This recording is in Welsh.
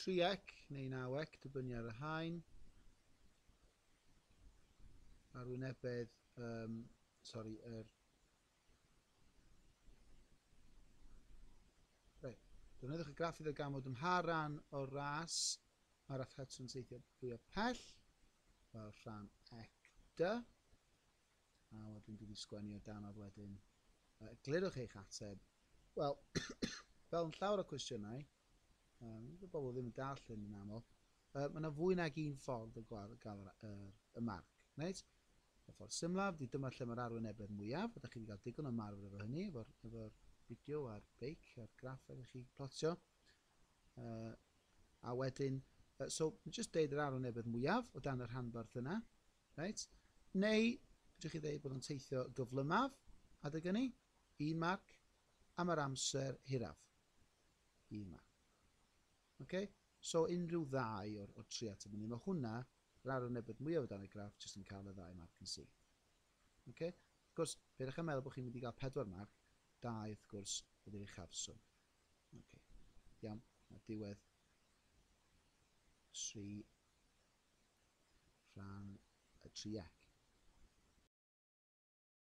3 ec neu 9 ec dibynnu ar y haen, arwynebedd, um, sori, yr... Er... Reit, defnyddiwch y graffydd o gamod ymharan o ras mae'r athlet yn teithio fwy o pell, fel rhan ecda. A wedyn dwi wedi sgwennu o dan oedd wedyn. uh, glirwch eich ateb. Wel, fel yn llawer o cwestiynau, Um, y bobl ddim yn darllen yn aml. Uh, mae yna fwy nag un ffordd o gael ga'l yr y marc, reit? Y ffordd symlaf 'di dyma lle mae'r arwynebedd mwyaf, a 'dach chi 'di ga'l digon o ymarfer efo hynny efo'r efo fideo a'r beic a'r graff oeddech chi plotio. Uh, a wedyn uh, so just deud yr arwynebedd mwyaf o dan yr hanbarth yna, reit? Neu ydych chi ddeud bod yn teithio gyflymaf adeg hynny, un marc, am yr amser hiraf. Un marc. Okay? So unrhyw ddau o'r, or tri ateb hynny, mae hwnna, yr arwynebyd mwyaf o dan y graff, jyst yn cael y ddau marc yn syth. Okay? Of gwrs, beth eich yn meddwl bod chi'n mynd i gael pedwar marc, dau wrth gwrs ydy'r uchafswm. Okay. Iawn, mae diwedd 3 rhan y 3e.